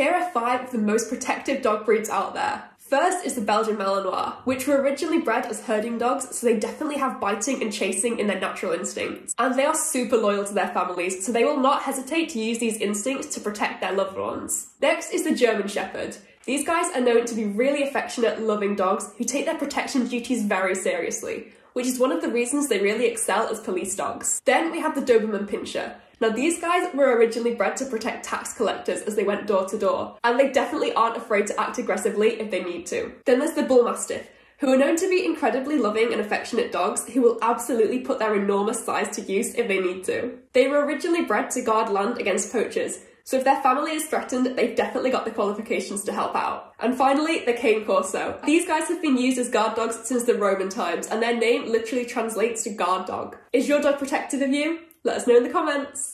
Here are five of the most protective dog breeds out there. First is the Belgian Malinois, which were originally bred as herding dogs, so they definitely have biting and chasing in their natural instincts. And they are super loyal to their families, so they will not hesitate to use these instincts to protect their loved ones. Next is the German Shepherd. These guys are known to be really affectionate, loving dogs who take their protection duties very seriously, which is one of the reasons they really excel as police dogs. Then we have the Doberman Pinscher. Now, these guys were originally bred to protect tax collectors as they went door to door, and they definitely aren't afraid to act aggressively if they need to. Then there's the Bull Mastiff, who are known to be incredibly loving and affectionate dogs who will absolutely put their enormous size to use if they need to. They were originally bred to guard land against poachers, so if their family is threatened, they've definitely got the qualifications to help out. And finally, the Cane Corso. These guys have been used as guard dogs since the Roman times, and their name literally translates to guard dog. Is your dog protective of you? Let us know in the comments.